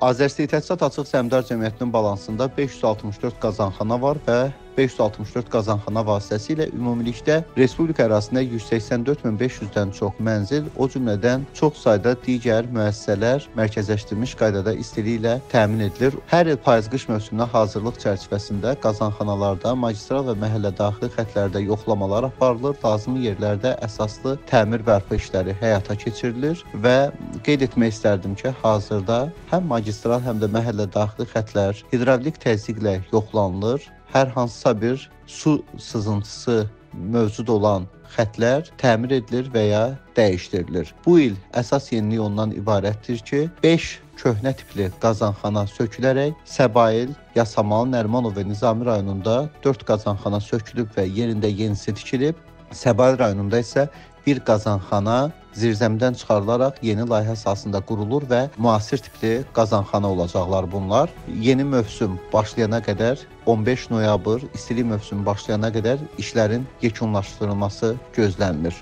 Azərsteel Təsisat Açıq Səhmdar Cəmiyyətinin balansında 564 qazanxana var və 564 qazanxana vasitəsilə ümumilikdə respublika ərazisində 184500-dən çox mənzil, o cümlədən çox sayda digər müəssisələr mərkəzləşdirilmiş qaydada istiliklə təmin edilir. Hər il payız-qış mövsümünə hazırlıq çərçivəsində qazanxanalarda, magistral və məhəllədaxili xəttlərdə yoxlamalar aparılır, lazımi yerlərdə əsaslı təmir bərpa işləri həyata keçirilir və qeyd etmək istərdim ki, hazırda həm magistral, həm də məhəllədaxili xəttlər hidravlik təzyiqlə yoxlanılır hər hansısa bir su sızıntısı mövcud olan xəttlər təmir edilir və ya dəyişdirilir. Bu il əsas yenilik ondan ibarətdir ki, 5 köhnə tipli qazanxana sökülərək Səbail, Yasamal, Nərimanov və Nizami rayonunda 4 qazanxana sökülüb və yerində yenisi tikilib. Səbail rayonunda isə bir qazanxana zirzəmidən çıxarılaraq yeni layihə əsasında qurulur və müasir tipli qazanxana olacaqlar bunlar. Yeni mövsüm başlayana qədər 15 noyabr istilik mövsümü başlayana qədər işlərin yekunlaşdırılması gözlənilir.